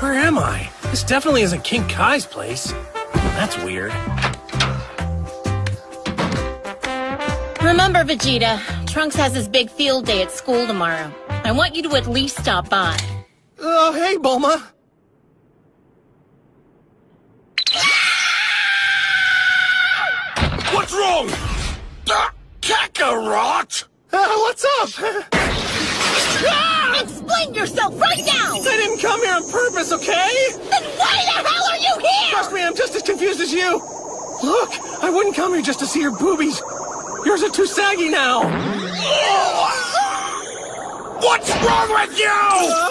Where am I? This definitely isn't King Kai's place. That's weird. Remember, Vegeta, Trunks has his big field day at school tomorrow. I want you to at least stop by. Oh, hey, Bulma. What's wrong? Uh, Kakarot! Uh, what's up? Explain yourself right now! I didn't come here on purpose, okay? Then why the hell are you here? Trust me, I'm just as confused as you. Look, I wouldn't come here just to see your boobies. Yours are too saggy now. What's wrong with you?